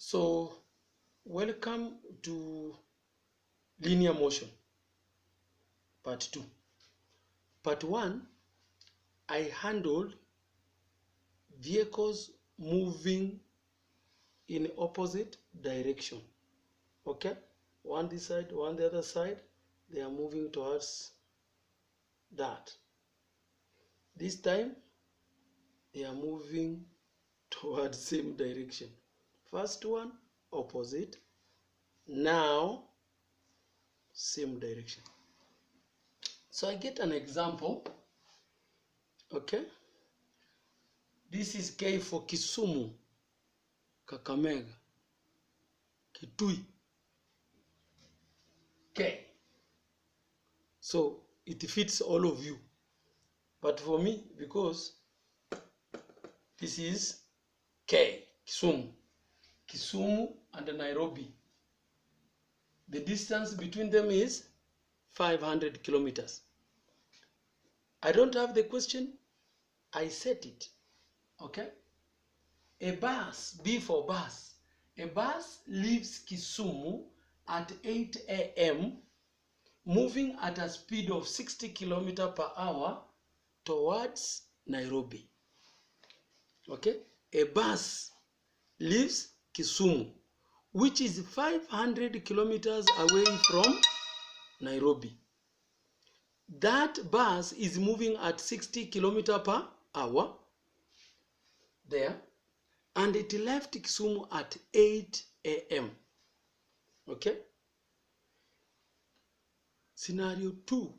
So, welcome to linear motion, part 2. Part 1, I handled vehicles moving in opposite direction. Okay? One this side, one the other side, they are moving towards that. This time, they are moving towards same direction. First one, opposite. Now, same direction. So I get an example. Okay. This is K for Kisumu, Kakamega, Kitui. K. So it fits all of you. But for me, because this is K, Kisumu. Kisumu and Nairobi. The distance between them is 500 kilometers. I don't have the question, I set it. Okay? A bus, B for bus. A bus leaves Kisumu at 8 a.m., moving at a speed of 60 kilometers per hour towards Nairobi. Okay? A bus leaves Kisumu, which is 500 kilometers away from Nairobi. That bus is moving at 60 kilometers per hour there, and it left Kisumu at 8 a.m. Okay? Scenario 2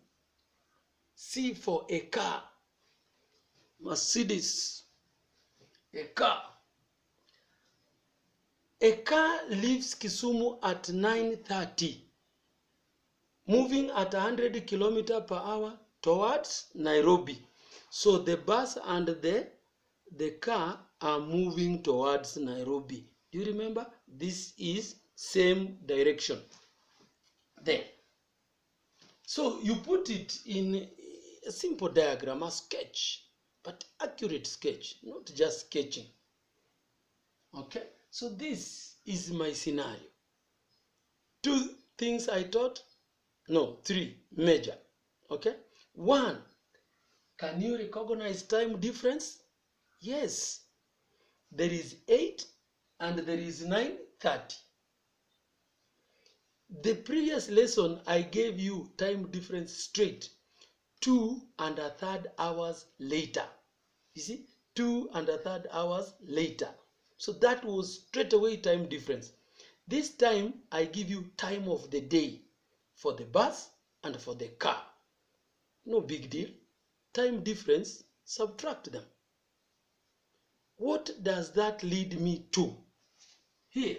C for a car, Mercedes, a car. A car leaves Kisumu at 9:30, moving at 100 km per hour towards Nairobi. So the bus and the the car are moving towards Nairobi. Do you remember? This is same direction. There. So you put it in a simple diagram, a sketch, but accurate sketch, not just sketching. Okay? So this is my scenario. Two things I taught, no, three major. Okay? One, can you recognize time difference? Yes. There is 8 and there is 9:30. The previous lesson I gave you time difference straight. Two and a third hours later. You see? Two and a third hours later. So that was straight away time difference. This time I give you time of the day for the bus and for the car. No big deal. Time difference, subtract them. What does that lead me to? Here,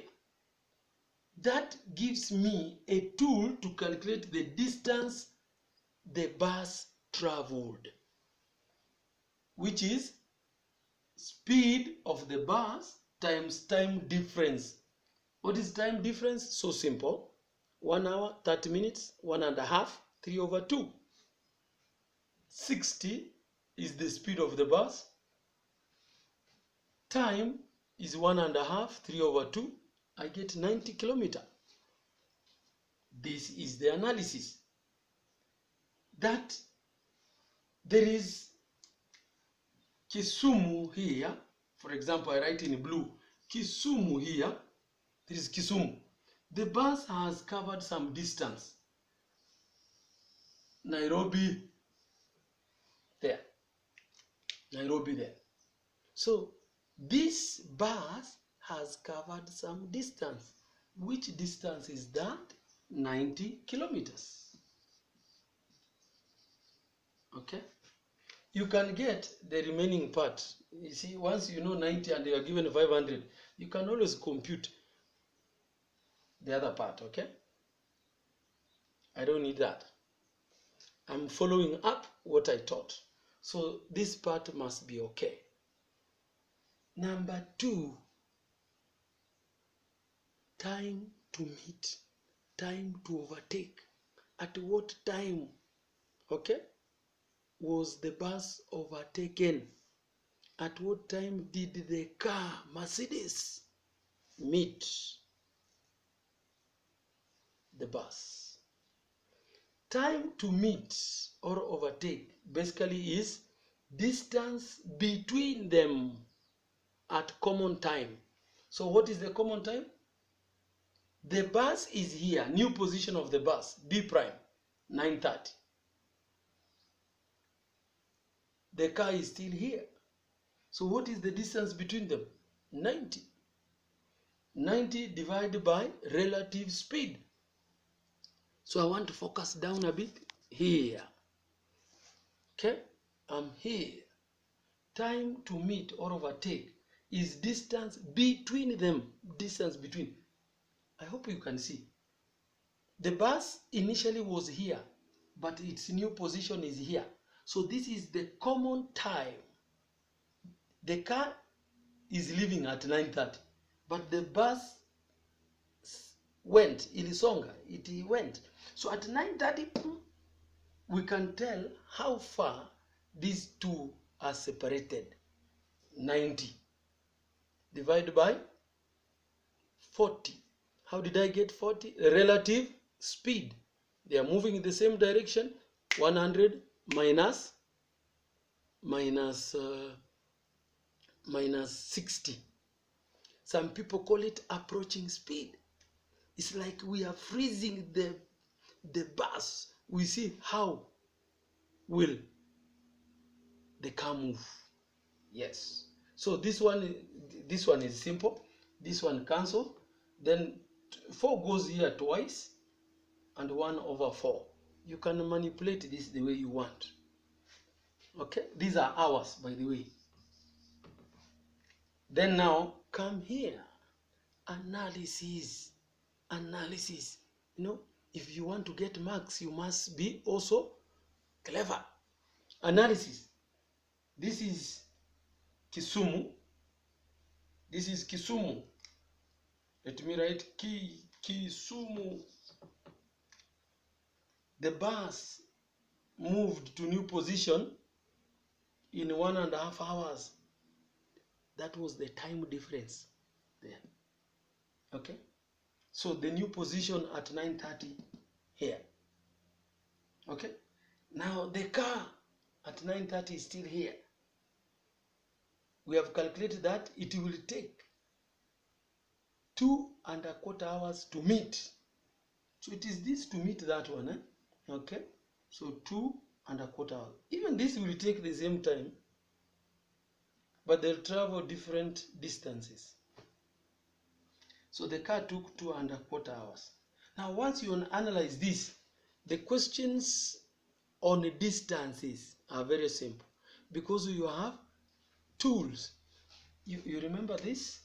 that gives me a tool to calculate the distance the bus traveled, which is speed of the bus times time difference. What is time difference? So simple. One hour, 30 minutes, one and a half, three over two. 60 is the speed of the bus. Time is one and a half, three over two. I get 90 kilometer. This is the analysis. That there is Kisumu here. For example, I write in blue. Kisumu here. There is Kisumu. The bus has covered some distance. Nairobi there. Nairobi there. So this bus has covered some distance. Which distance is that? 90 kilometers. Okay? You can get the remaining part. You see, once you know 90 and you are given 500, you can always compute the other part, okay? I don't need that. I'm following up what I taught. So this part must be okay. Number two, time to meet, time to overtake. At what time, okay, was the bus overtaken? At what time did the car, Mercedes, meet the bus. Time to meet or overtake basically is distance between them at common time. So what is the common time? The bus is here, new position of the bus, B prime, 9.30. The car is still here. So what is the distance between them? 90. 90 divided by relative speed. So I want to focus down a bit here. Okay, I'm here. Time to meet or overtake is distance between them. Distance between. I hope you can see. The bus initially was here, but its new position is here. So this is the common time. The car is leaving at 9.30, but the bus went, ilisonga, it went. So at 9.30, we can tell how far these two are separated. 90 divided by 40. How did I get 40? Relative speed. They are moving in the same direction. 100 minus minus uh, minus 60. Some people call it approaching speed. It's like we are freezing the the bus. We see how will the car move. Yes. So this one this one is simple. This one cancel. Then 4 goes here twice and 1 over 4. You can manipulate this the way you want. Okay? These are hours, by the way. Then now come here. Analysis. Analysis. You know, if you want to get marks, you must be also clever. Analysis. This is Kisumu. This is Kisumu. Let me write Ki, Kisumu. The bus moved to new position in one and a half hours. That was the time difference there. Okay? So the new position at 9.30 here. Okay? Now the car at 9.30 is still here. We have calculated that it will take two and a quarter hours to meet. So it is this to meet that one. Eh? Okay? So two and a quarter hours. Even this will take the same time, but they'll travel different distances. So the car took two and a quarter hours. Now, once you analyze this, the questions on the distances are very simple because you have tools. You, you remember this?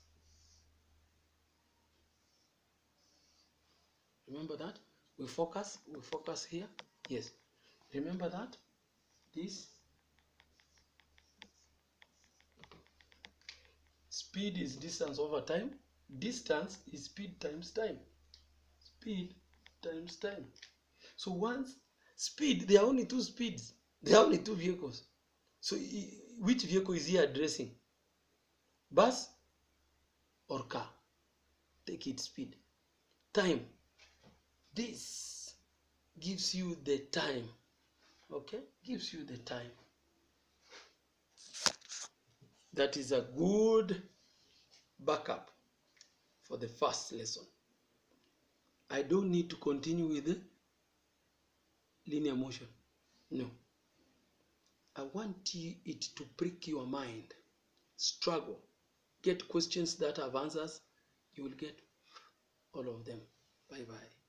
Remember that? We focus, we focus here. Yes. Remember that? This speed is distance over time. Distance is speed times time. Speed times time. So once speed, there are only two speeds. There are only two vehicles. So which vehicle is he addressing? Bus or car? Take its speed. Time. This gives you the time. Okay? Gives you the time. That is a good backup for the first lesson. I don't need to continue with linear motion. No. I want it to prick your mind. Struggle. Get questions that have answers. You will get all of them. Bye bye.